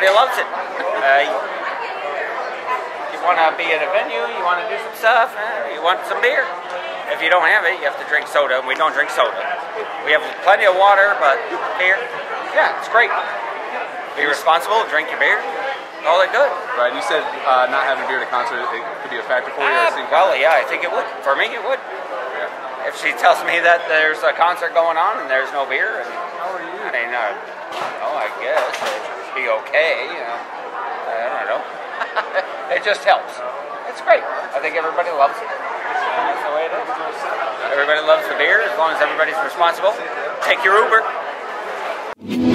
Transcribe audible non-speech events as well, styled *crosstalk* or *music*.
Everybody loves it. Uh, you want to be at a venue, you want to do some stuff, uh, you want some beer. If you don't have it, you have to drink soda, and we don't drink soda. We have plenty of water, but beer, yeah, it's great. Be responsible, drink your beer, all that good. Right. You said uh, not having beer at a concert it could be a factor for you. seemed- well, yeah, I think it would. For me, it would. If she tells me that there's a concert going on and there's no beer, and, How are you? I mean, uh, oh, I guess be okay. You know, I don't know. *laughs* it just helps. It's great. I think everybody loves it. Everybody loves the beer as long as everybody's responsible. Take your Uber.